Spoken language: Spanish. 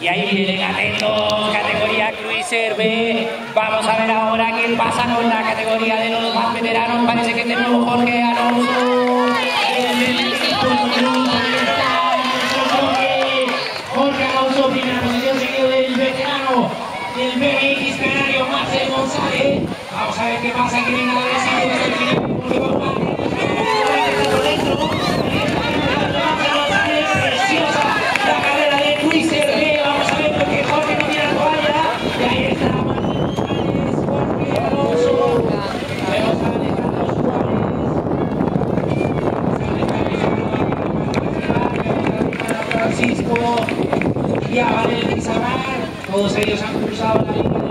Y ahí vienen atentos, categoría Cruiser B. Vamos a ver ahora qué pasa con la categoría de los más veteranos. Parece que tenemos Jorge Alonso. Jorge Alonso, primera posición seguido del veterano del BMX Canario, Marcel González. Vamos a ver qué pasa, viene Seco, Diabal Elizabeth, todos ellos han cruzado la línea.